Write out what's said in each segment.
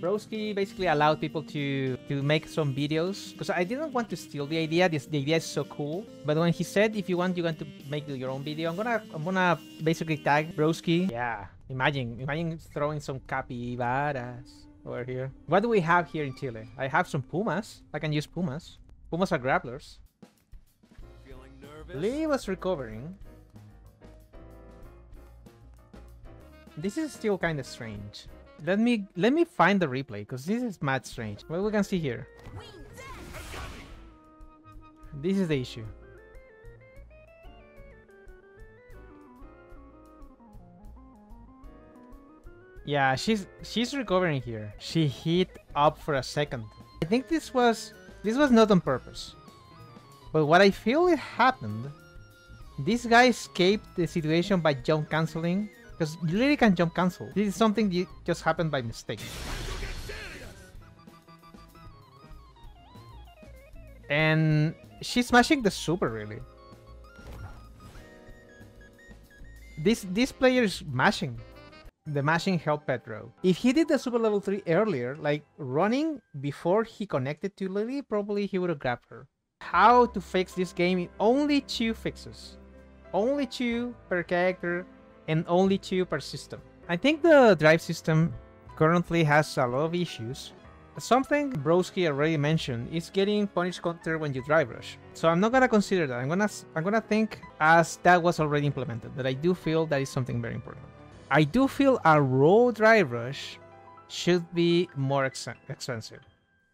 Broski basically allowed people to to make some videos because I didn't want to steal the idea. This the idea is so cool. But when he said if you want you want to make your own video, I'm gonna I'm gonna basically tag Broski. Yeah, imagine imagine throwing some capybaras over here. What do we have here in Chile? I have some pumas. I can use pumas. Pumas are grapplers. Lee was recovering. This is still kind of strange. Let me let me find the replay because this is mad strange. What we can see here. This is the issue. Yeah, she's she's recovering here. She hit up for a second. I think this was this was not on purpose. But what I feel it happened, this guy escaped the situation by jump canceling because you literally can jump cancel. This is something that just happened by mistake. And she's smashing the super really. This this player is mashing. The mashing helped Petro. If he did the super level 3 earlier, like running before he connected to Lily, probably he would have grabbed her. How to fix this game? In only two fixes. Only two per character and only two per system. I think the drive system currently has a lot of issues. Something Broski already mentioned is getting punish counter when you drive rush. So I'm not gonna consider that. I'm gonna I'm gonna think as that was already implemented. But I do feel that is something very important. I do feel a raw drive rush should be more ex expensive.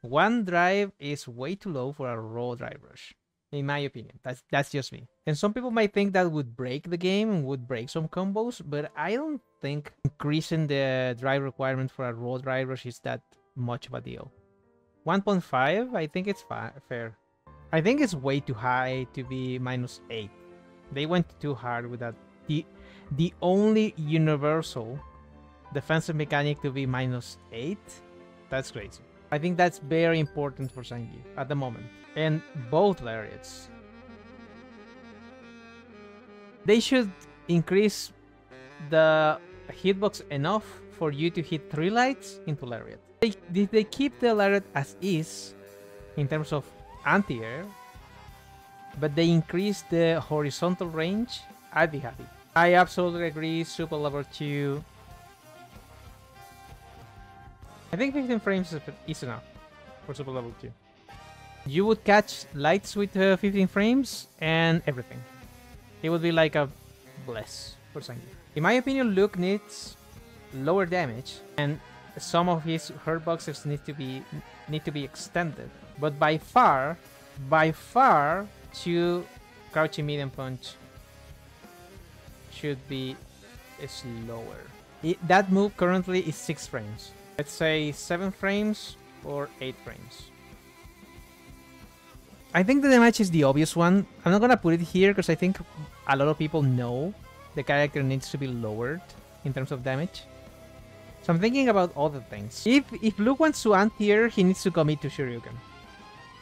One drive is way too low for a raw drive rush in my opinion. That's that's just me. And some people might think that would break the game and would break some combos, but I don't think increasing the drive requirement for a raw driver is that much of a deal. 1.5, I think it's fair. I think it's way too high to be minus 8. They went too hard with that. The, the only universal defensive mechanic to be minus 8? That's crazy. I think that's very important for Zangief at the moment and both lariats. They should increase the hitbox enough for you to hit 3 lights into lariat. They, if they keep the lariat as is in terms of anti-air, but they increase the horizontal range, I'd be happy. I absolutely agree, super level 2. I think 15 frames is enough for super level 2 you would catch lights with uh, 15 frames and everything. It would be like a bless for Zangief. In my opinion, Luke needs lower damage and some of his hurt boxes need to be need to be extended. But by far, by far, two crouching medium punch should be slower. It, that move currently is 6 frames. Let's say 7 frames or 8 frames. I think the damage is the obvious one. I'm not gonna put it here because I think a lot of people know the character needs to be lowered in terms of damage. So I'm thinking about other things. If if Luke wants to anti-air, he needs to commit to Shoryuken.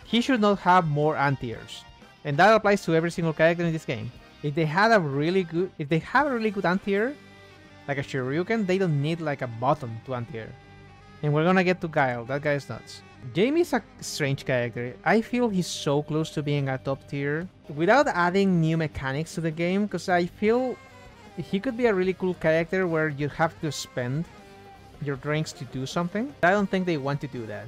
He should not have more anti-airs. And that applies to every single character in this game. If they had a really good if they have a really good anti-air, like a Shoryuken, they don't need like a button to anti-air. And we're gonna get to Guile, that guy is nuts. Jamie's a strange character. I feel he's so close to being a top tier without adding new mechanics to the game because I feel he could be a really cool character where you have to spend your drinks to do something. I don't think they want to do that.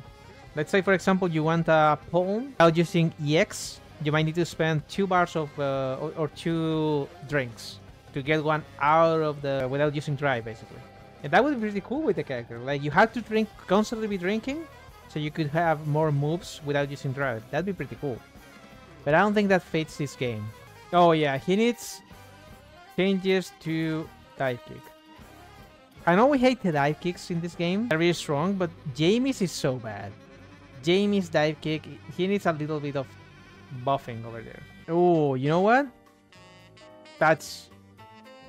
Let's say, for example, you want a palm without using EX, you might need to spend two bars of uh, or, or two drinks to get one out of the without using dry, basically. And that would be really cool with the character. Like you have to drink constantly be drinking so you could have more moves without using drive. That'd be pretty cool. But I don't think that fits this game. Oh yeah, he needs changes to dive kick. I know we hate the dive kicks in this game. They're really strong, but Jamie's is so bad. Jamie's dive kick, he needs a little bit of buffing over there. Oh, you know what? That's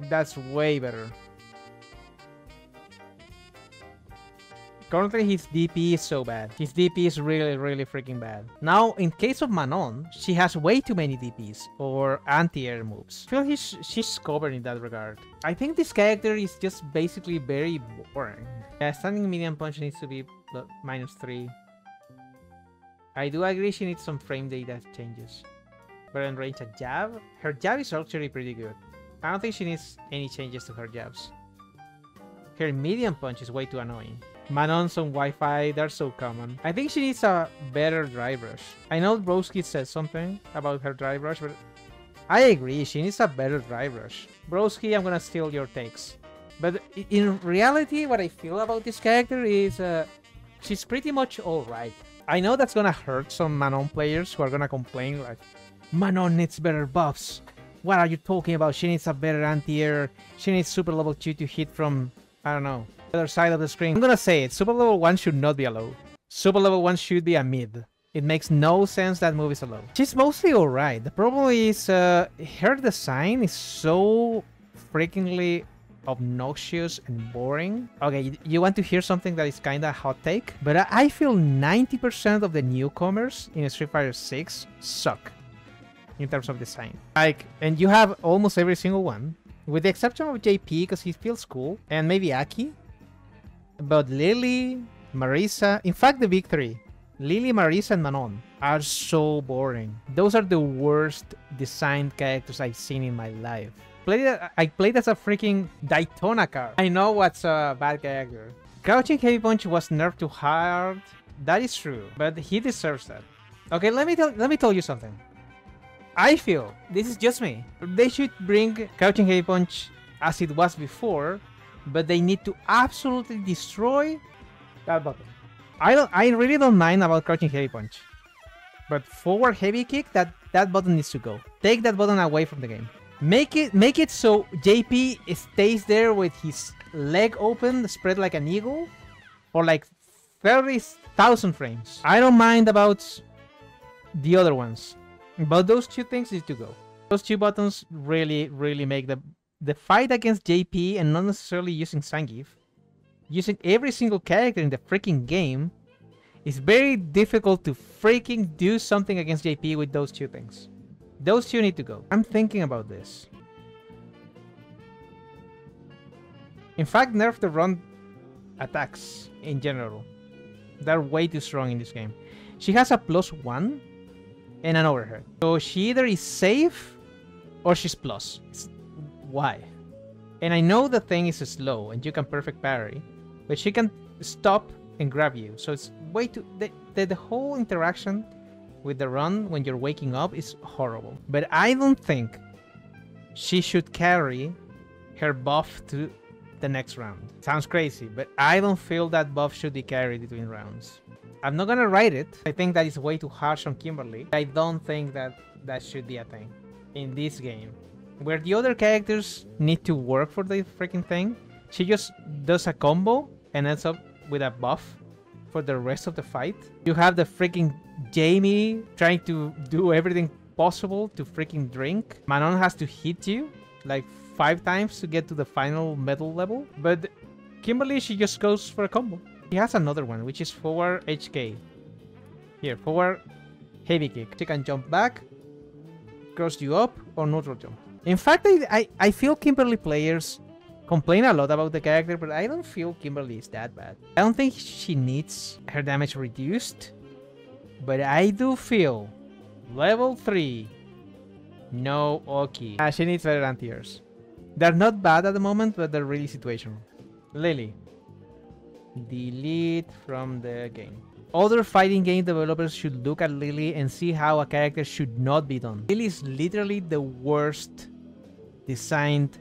that's way better. Currently, his DP is so bad. His DP is really, really freaking bad. Now, in case of Manon, she has way too many DPs or anti-air moves. I feel he's, she's covered in that regard. I think this character is just basically very boring. Yeah, standing medium punch needs to be minus 3. I do agree she needs some frame data changes. But in range a jab, her jab is actually pretty good. I don't think she needs any changes to her jabs. Her medium punch is way too annoying. Manons on Wi-Fi, they're so common. I think she needs a better drive rush. I know Broski said something about her drive rush, but I agree, she needs a better drive rush. Broski, I'm gonna steal your takes. But in reality, what I feel about this character is uh, she's pretty much alright. I know that's gonna hurt some Manon players who are gonna complain like, Manon needs better buffs. What are you talking about? She needs a better anti-air. She needs super level 2 to hit from, I don't know, other side of the screen. I'm gonna say it, super level 1 should not be a low. Super level 1 should be a mid. It makes no sense that move is a low. She's mostly alright. The problem is uh, her design is so freakingly obnoxious and boring. Okay, you want to hear something that is kinda hot take? But I feel 90% of the newcomers in Street Fighter 6 suck in terms of design. Like, and you have almost every single one, with the exception of JP because he feels cool, and maybe Aki. But Lily, Marisa, in fact the big three, Lily, Marisa, and Manon are so boring. Those are the worst designed characters I've seen in my life. Played, I played as a freaking Daytona car. I know what's a bad character. Crouching Heavy Punch was nerfed too hard. That is true, but he deserves that. Okay, let me tell let me tell you something. I feel, this is just me, they should bring Crouching Heavy Punch as it was before, but they need to absolutely destroy that button. I don't I really don't mind about Crouching Heavy Punch. But forward heavy kick, that, that button needs to go. Take that button away from the game. Make it make it so JP stays there with his leg open, spread like an eagle, for like 30,000 frames. I don't mind about the other ones. But those two things need to go. Those two buttons really, really make the the fight against JP and not necessarily using Zangief, using every single character in the freaking game, is very difficult to freaking do something against JP with those two things. Those two need to go. I'm thinking about this. In fact, nerf the run attacks in general. They're way too strong in this game. She has a plus one and an overhead. So she either is safe or she's plus. It's why? And I know the thing is slow and you can perfect parry, but she can stop and grab you. So it's way too... The, the, the whole interaction with the run when you're waking up is horrible. But I don't think she should carry her buff to the next round. Sounds crazy, but I don't feel that buff should be carried between rounds. I'm not gonna write it. I think that is way too harsh on Kimberly. I don't think that that should be a thing in this game. Where the other characters need to work for the freaking thing, she just does a combo and ends up with a buff for the rest of the fight. You have the freaking Jamie trying to do everything possible to freaking drink. Manon has to hit you like five times to get to the final medal level. But Kimberly, she just goes for a combo. He has another one, which is forward HK. Here, forward heavy kick. She can jump back, cross you up, or neutral jump. In fact, I, I, I feel Kimberly players complain a lot about the character, but I don't feel Kimberly is that bad. I don't think she needs her damage reduced, but I do feel level 3, no Oki. Uh, she needs better anti-airs. They're not bad at the moment, but they're really situational. Lily delete from the game. Other fighting game developers should look at Lily and see how a character should not be done. Lily is literally the worst designed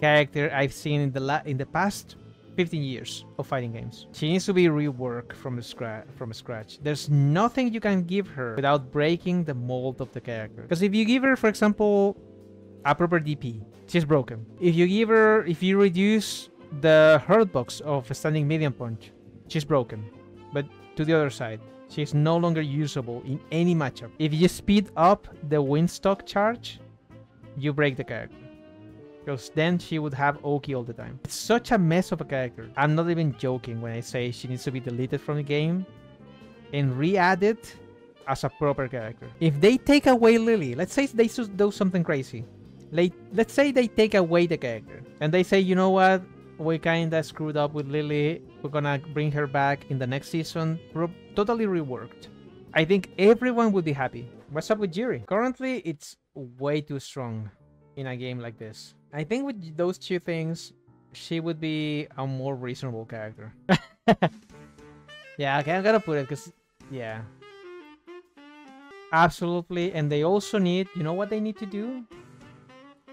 character I've seen in the in the past 15 years of fighting games. She needs to be reworked from scratch. From scratch. There's nothing you can give her without breaking the mold of the character. Because if you give her, for example, a proper DP, she's broken. If you give her, if you reduce the hurt box of standing medium punch. She's broken. But to the other side, she's no longer usable in any matchup. If you speed up the Windstock charge, you break the character. Because then she would have Oki all the time. It's such a mess of a character. I'm not even joking when I say she needs to be deleted from the game and re-added as a proper character. If they take away Lily, let's say they do something crazy. Like, let's say they take away the character and they say, you know what, we kinda screwed up with Lily. We're gonna bring her back in the next season. Re totally reworked. I think everyone would be happy. What's up with Juri? Currently, it's way too strong in a game like this. I think with those two things, she would be a more reasonable character. yeah, okay, I'm gonna put it because, yeah. Absolutely, and they also need, you know what they need to do?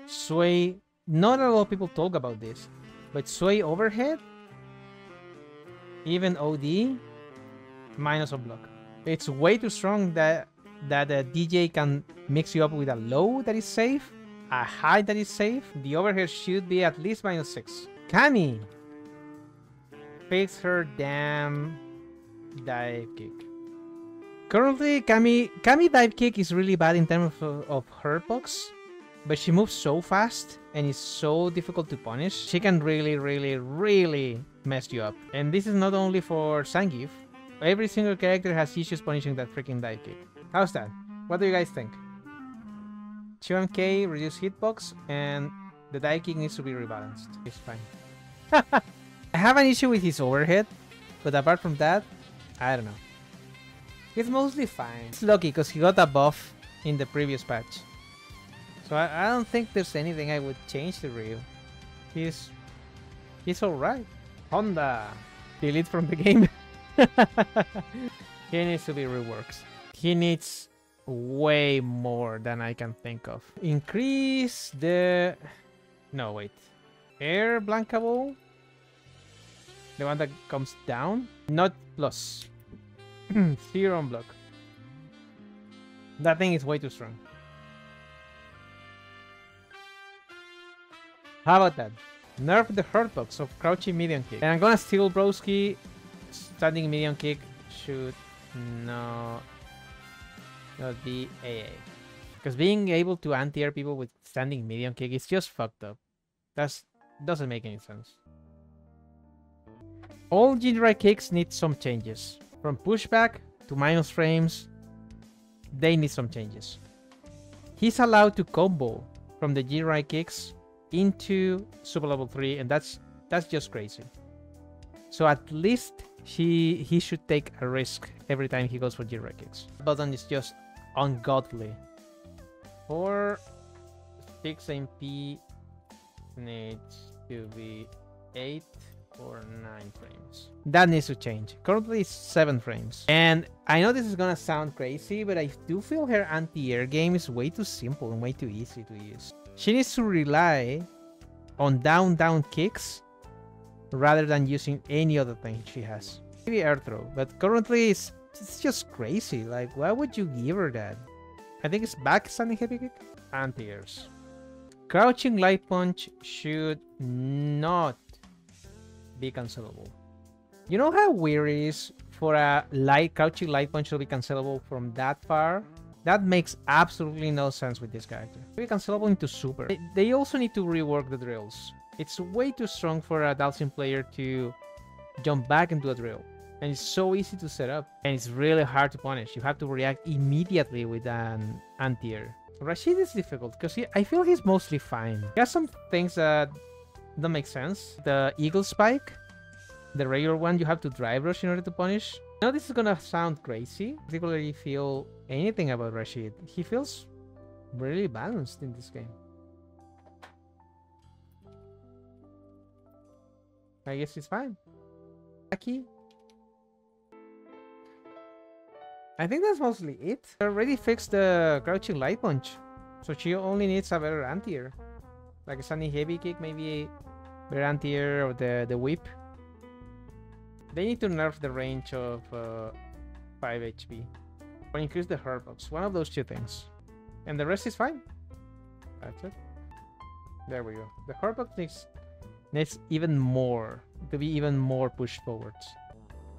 Sway, not a lot of people talk about this, but sway overhead, even OD, minus a block. It's way too strong that that uh, a DJ can mix you up with a low that is safe, a high that is safe. The overhead should be at least minus 6. Cammy! Fix her damn dive kick. Currently, Kami, Cammy dive kick is really bad in terms of, of box, but she moves so fast and is so difficult to punish. She can really, really, really mess you up. And this is not only for Zangief. Every single character has issues punishing that freaking dive kick. How's that? What do you guys think? 2MK, reduce hitbox, and the dive kick needs to be rebalanced. It's fine. I have an issue with his overhead, but apart from that, I don't know. He's mostly fine. It's lucky because he got a buff in the previous patch. So I, I don't think there's anything I would change to Ryu. He's... He's alright. Honda! Delete from the game. he needs to be reworked. He needs way more than I can think of. Increase the... No, wait. Air Blanka Ball? The one that comes down? Not plus. Zero on block. That thing is way too strong. How about that? Nerf the hurtbox of crouching medium kick. And I'm gonna steal Broski. Standing medium kick should no not be AA. Because being able to anti-air people with standing medium kick is just fucked up. That doesn't make any sense. All Jinrai kicks need some changes. From pushback to minus frames, they need some changes. He's allowed to combo from the Jinrai kicks into super level 3 and that's that's just crazy. So at least he he should take a risk every time he goes for Jinrai kicks. Button is just ungodly. 4, 6 MP needs to be 8 or 9 frames. That needs to change. Currently it's 7 frames. And I know this is gonna sound crazy, but I do feel her anti-air game is way too simple and way too easy to use. She needs to rely on down-down kicks rather than using any other thing she has. Maybe air throw, but currently it's it's just crazy. Like, why would you give her that? I think it's back standing heavy kick. Anti-airs. Crouching light punch should not be cancelable. You know how weird it is for a light crouching light punch to be cancelable from that far? That makes absolutely no sense with this character. Be cancelable into super. They also need to rework the drills. It's way too strong for a Dhalsim player to jump back into a drill and it's so easy to set up and it's really hard to punish. You have to react immediately with an anti-air. Rashid is difficult because i feel he's mostly fine. He has some things that don't make sense. The eagle spike the regular one you have to drive rush in order to punish. I know this is gonna sound crazy particularly feel anything about rashid. He feels really balanced in this game. I guess he's fine. Aki I think that's mostly it. I already fixed the crouching light punch. So she only needs a better anti-air. Like a sunny heavy kick, maybe better anti-air or the, the whip. They need to nerf the range of uh, 5 HP. Or increase the hurtbox. One of those two things. And the rest is fine. That's it. There we go. The hurtbox needs, needs even more. To be even more pushed forwards.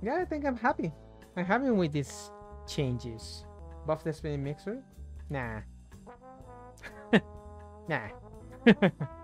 Yeah, I think I'm happy. I'm happy with this changes. Buff the spinning mixer? Nah. nah.